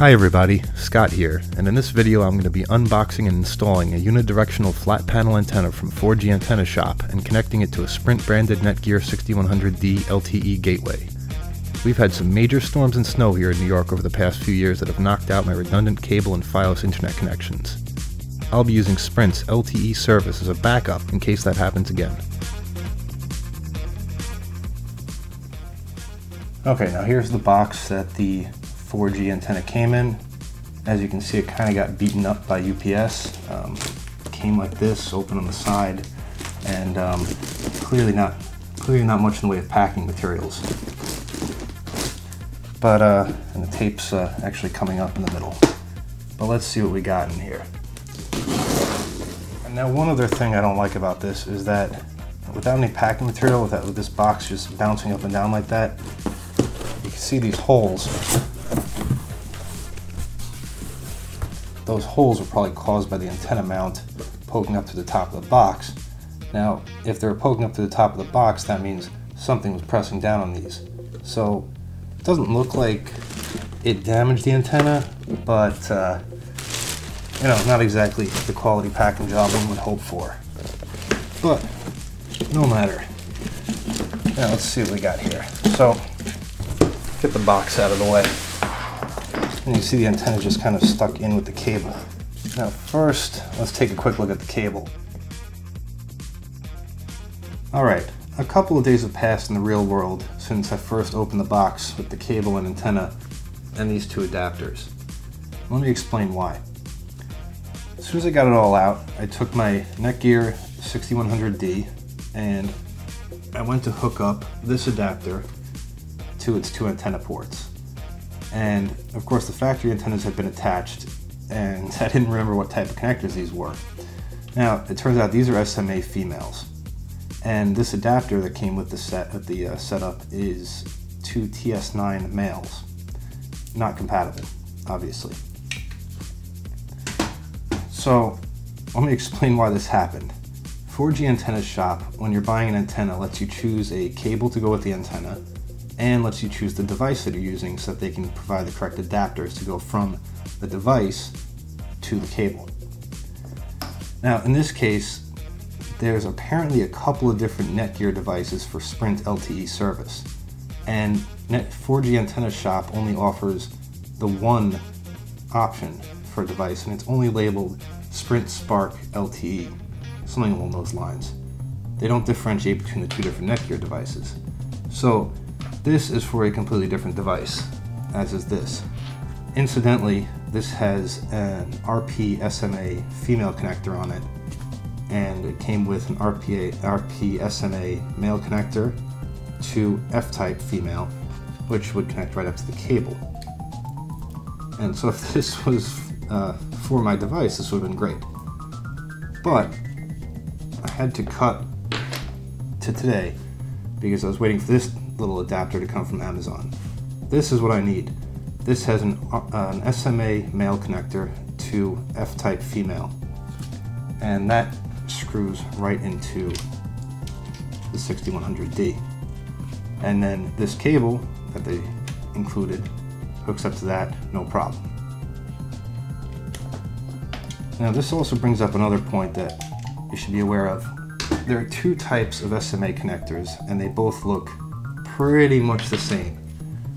Hi everybody, Scott here, and in this video I'm going to be unboxing and installing a unidirectional flat panel antenna from 4G Antenna Shop and connecting it to a Sprint branded Netgear 6100D LTE gateway. We've had some major storms and snow here in New York over the past few years that have knocked out my redundant cable and Fios internet connections. I'll be using Sprint's LTE service as a backup in case that happens again. Okay, now here's the box that the 4G antenna came in. As you can see, it kind of got beaten up by UPS. Um, came like this, open on the side, and um, clearly not clearly not much in the way of packing materials. But uh, and the tape's uh, actually coming up in the middle. But let's see what we got in here. And now one other thing I don't like about this is that without any packing material, without with this box just bouncing up and down like that, you can see these holes Those holes were probably caused by the antenna mount poking up to the top of the box. Now, if they're poking up to the top of the box, that means something was pressing down on these. So, it doesn't look like it damaged the antenna, but, uh, you know, not exactly the quality packing job one would hope for. But, no matter. Now, let's see what we got here. So, get the box out of the way. And you see the antenna just kind of stuck in with the cable. Now first, let's take a quick look at the cable. Alright, a couple of days have passed in the real world since I first opened the box with the cable and antenna and these two adapters. Let me explain why. As soon as I got it all out, I took my Netgear 6100D and I went to hook up this adapter to its two antenna ports. And of course the factory antennas had been attached and I didn't remember what type of connectors these were. Now, it turns out these are SMA females. And this adapter that came with the set with the uh, setup is two TS9 males. Not compatible, obviously. So, let me explain why this happened. 4G Antenna Shop, when you're buying an antenna, lets you choose a cable to go with the antenna, and lets you choose the device that you're using so that they can provide the correct adapters to go from the device to the cable. Now, in this case, there's apparently a couple of different Netgear devices for Sprint LTE service, and Net 4G Antenna Shop only offers the one option for a device, and it's only labeled Sprint Spark LTE, something along those lines. They don't differentiate between the two different Netgear devices. So this is for a completely different device, as is this. Incidentally, this has an RP SMA female connector on it, and it came with an RPA, RP SMA male connector to F-type female, which would connect right up to the cable. And so if this was uh, for my device, this would have been great. But I had to cut to today because I was waiting for this little adapter to come from Amazon. This is what I need. This has an, uh, an SMA male connector to F-type female. And that screws right into the 6100D. And then this cable that they included hooks up to that, no problem. Now this also brings up another point that you should be aware of. There are two types of SMA connectors and they both look pretty much the same.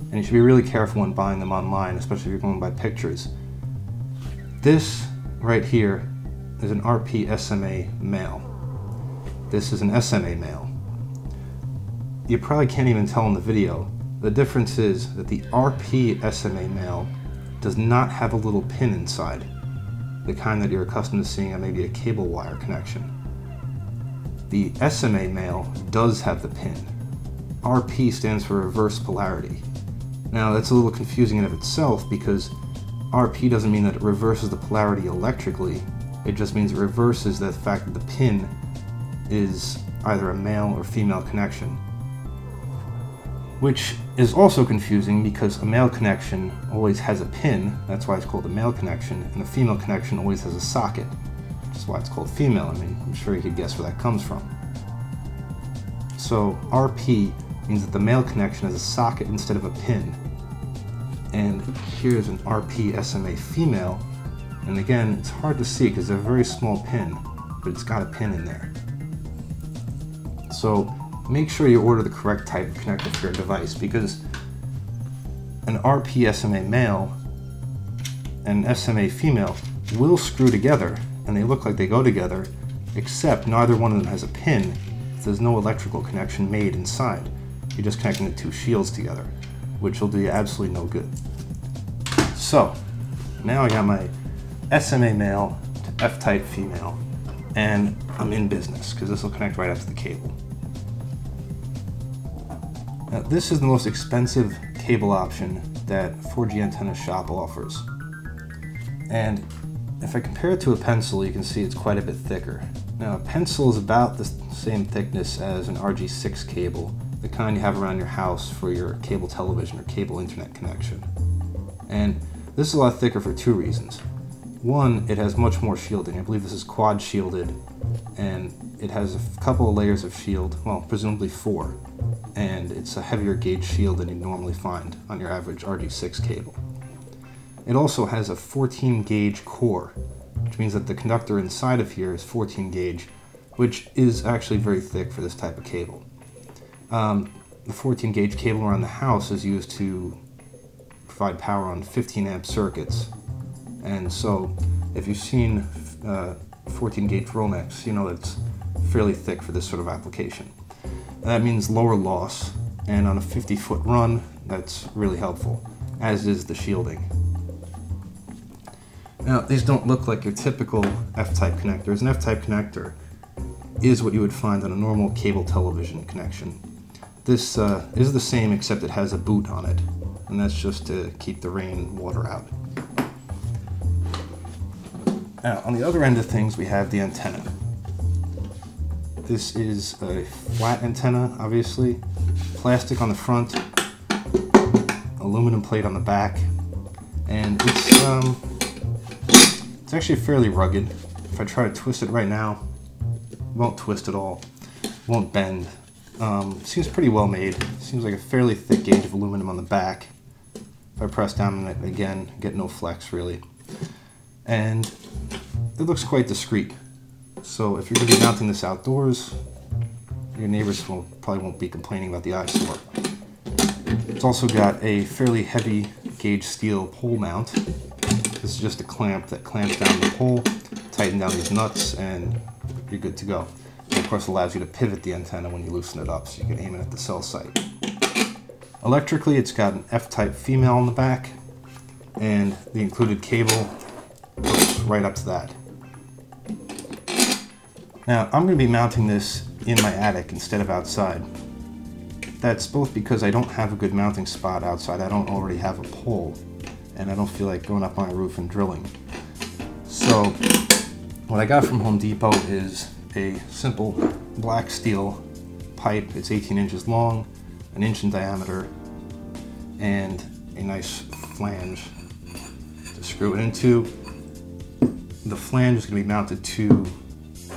And you should be really careful when buying them online, especially if you're going by pictures. This right here is an RP SMA male. This is an SMA male. You probably can't even tell in the video. The difference is that the RP SMA male does not have a little pin inside, the kind that you're accustomed to seeing on maybe a cable wire connection. The SMA male does have the pin, RP stands for reverse polarity. Now that's a little confusing in of itself because RP doesn't mean that it reverses the polarity electrically, it just means it reverses the fact that the pin is either a male or female connection. Which is also confusing because a male connection always has a pin, that's why it's called a male connection, and a female connection always has a socket, which is why it's called female. I mean, I'm sure you could guess where that comes from. So RP means that the male connection has a socket instead of a pin. And here's an RP SMA female. And again, it's hard to see because it's a very small pin, but it's got a pin in there. So make sure you order the correct type of connector for your device because an RP SMA male and SMA female will screw together and they look like they go together, except neither one of them has a pin. There's no electrical connection made inside. You're just connecting the two shields together, which will do you absolutely no good. So, now I got my SMA male to F-type female, and I'm in business because this will connect right up to the cable. Now, this is the most expensive cable option that 4G Antenna Shop offers. And if I compare it to a pencil, you can see it's quite a bit thicker. Now, a pencil is about the same thickness as an RG6 cable, the kind you have around your house for your cable television or cable internet connection. And this is a lot thicker for two reasons. One, it has much more shielding. I believe this is quad shielded, and it has a couple of layers of shield, well, presumably four, and it's a heavier gauge shield than you normally find on your average RG6 cable. It also has a 14 gauge core, which means that the conductor inside of here is 14 gauge, which is actually very thick for this type of cable. Um, the 14 gauge cable around the house is used to provide power on 15 amp circuits. And so if you've seen uh, 14 gauge Romex, you know it's fairly thick for this sort of application. That means lower loss, and on a 50 foot run, that's really helpful, as is the shielding. Now, these don't look like your typical F-type connectors. An F-type connector is what you would find on a normal cable television connection. This uh, is the same except it has a boot on it, and that's just to keep the rain water out. Now, on the other end of things, we have the antenna. This is a flat antenna, obviously, plastic on the front, aluminum plate on the back, and it's um, it's actually fairly rugged. If I try to twist it right now, won't twist at all. Won't bend. Um, seems pretty well made. Seems like a fairly thick gauge of aluminum on the back. If I press down on it again, get no flex really. And it looks quite discreet. So if you're going to be mounting this outdoors, your neighbors will, probably won't be complaining about the eyesore. It's also got a fairly heavy gauge steel pole mount this is just a clamp that clamps down the pole, tighten down these nuts, and you're good to go. Course allows you to pivot the antenna when you loosen it up so you can aim it at the cell site. Electrically, it's got an F-type female on the back, and the included cable goes right up to that. Now, I'm going to be mounting this in my attic instead of outside. That's both because I don't have a good mounting spot outside. I don't already have a pole and I don't feel like going up on a roof and drilling. So what I got from Home Depot is a simple black steel pipe. It's 18 inches long, an inch in diameter, and a nice flange to screw it into. The flange is going to be mounted to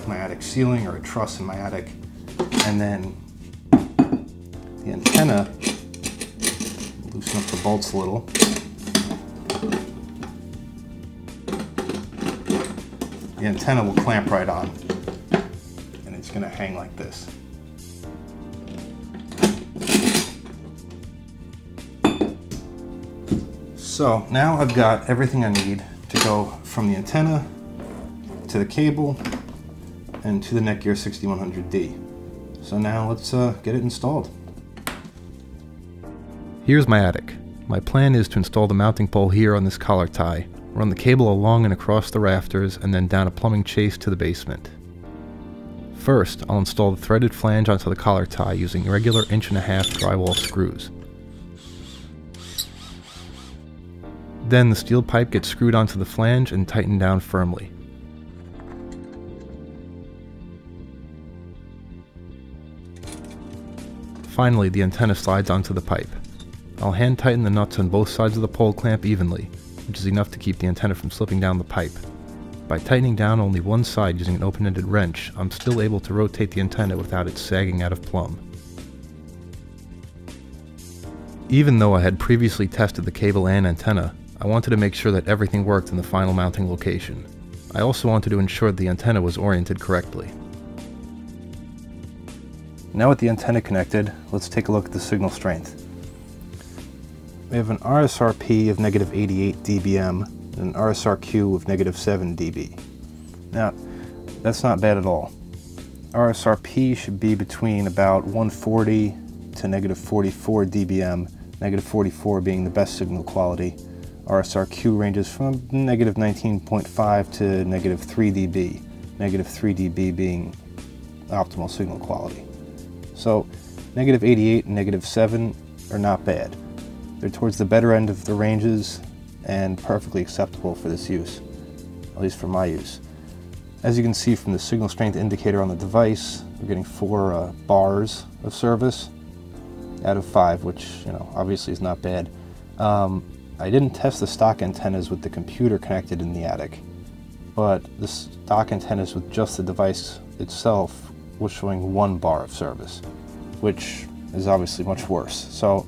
my attic ceiling or a truss in my attic, and then the antenna, loosen up the bolts a little, the antenna will clamp right on to hang like this. So now I've got everything I need to go from the antenna to the cable and to the Netgear 6100D. So now let's uh, get it installed. Here's my attic. My plan is to install the mounting pole here on this collar tie run the cable along and across the rafters, and then down a plumbing chase to the basement. First, I'll install the threaded flange onto the collar tie using regular inch and a half drywall screws. Then the steel pipe gets screwed onto the flange and tightened down firmly. Finally, the antenna slides onto the pipe. I'll hand tighten the nuts on both sides of the pole clamp evenly, which is enough to keep the antenna from slipping down the pipe. By tightening down only one side using an open-ended wrench, I'm still able to rotate the antenna without it sagging out of plumb. Even though I had previously tested the cable and antenna, I wanted to make sure that everything worked in the final mounting location. I also wanted to ensure the antenna was oriented correctly. Now with the antenna connected, let's take a look at the signal strength. We have an RSRP of negative 88 dBm an RSRQ of negative 7 dB. Now, that's not bad at all. RSRP should be between about 140 to negative 44 dBm, negative 44 being the best signal quality. RSRQ ranges from negative 19.5 to negative 3 dB, negative 3 dB being optimal signal quality. So negative 88 and negative 7 are not bad. They're towards the better end of the ranges and perfectly acceptable for this use, at least for my use. As you can see from the signal strength indicator on the device, we're getting four uh, bars of service out of five, which you know obviously is not bad. Um, I didn't test the stock antennas with the computer connected in the attic, but the stock antennas with just the device itself was showing one bar of service, which is obviously much worse. So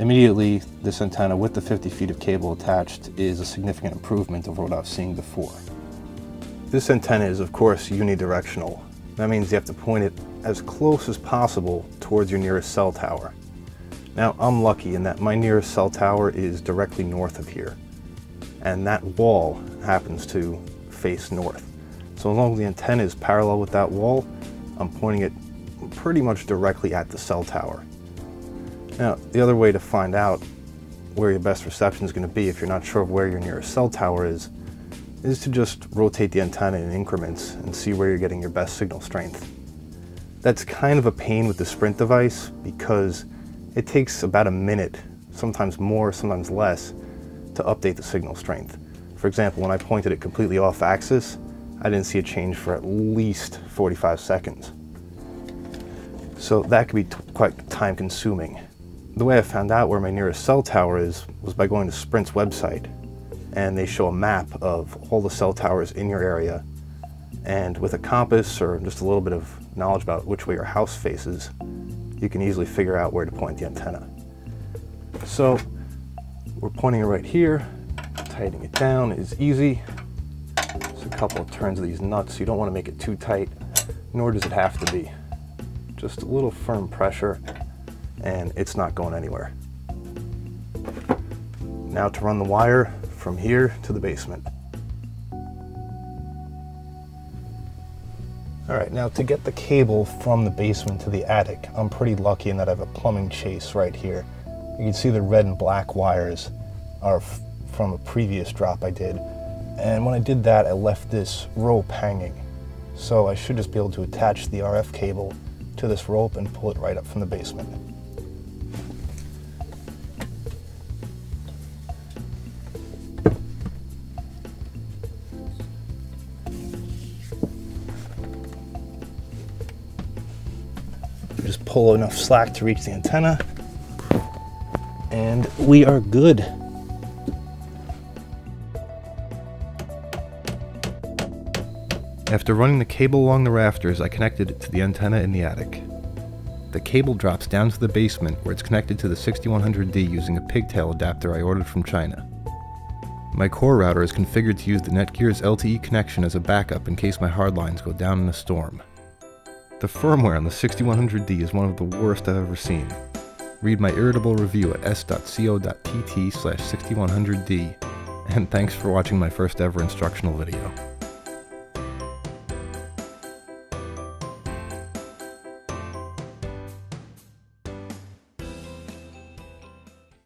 immediately this antenna with the 50 feet of cable attached is a significant improvement over what I was seeing before. This antenna is of course unidirectional. That means you have to point it as close as possible towards your nearest cell tower. Now I'm lucky in that my nearest cell tower is directly north of here and that wall happens to face north. So as long as the antenna is parallel with that wall, I'm pointing it pretty much directly at the cell tower. Now the other way to find out where your best reception is going to be if you're not sure of where your nearest cell tower is is to just rotate the antenna in increments and see where you're getting your best signal strength. That's kind of a pain with the Sprint device because it takes about a minute, sometimes more, sometimes less, to update the signal strength. For example, when I pointed it completely off axis, I didn't see a change for at least 45 seconds. So that could be quite time consuming. The way I found out where my nearest cell tower is was by going to Sprint's website and they show a map of all the cell towers in your area. And with a compass or just a little bit of knowledge about which way your house faces, you can easily figure out where to point the antenna. So we're pointing it right here. Tightening it down is easy. Just a couple of turns of these nuts. You don't want to make it too tight, nor does it have to be. Just a little firm pressure and it's not going anywhere. Now to run the wire, from here to the basement. All right, now to get the cable from the basement to the attic, I'm pretty lucky in that I have a plumbing chase right here. You can see the red and black wires are from a previous drop I did. And when I did that, I left this rope hanging. So I should just be able to attach the RF cable to this rope and pull it right up from the basement. Just pull enough slack to reach the antenna, and we are good. After running the cable along the rafters, I connected it to the antenna in the attic. The cable drops down to the basement where it's connected to the 6100D using a pigtail adapter I ordered from China. My core router is configured to use the Netgear's LTE connection as a backup in case my hardlines go down in a storm. The firmware on the 6100D is one of the worst I've ever seen. Read my irritable review at s.co.tt slash 6100D, and thanks for watching my first ever instructional video.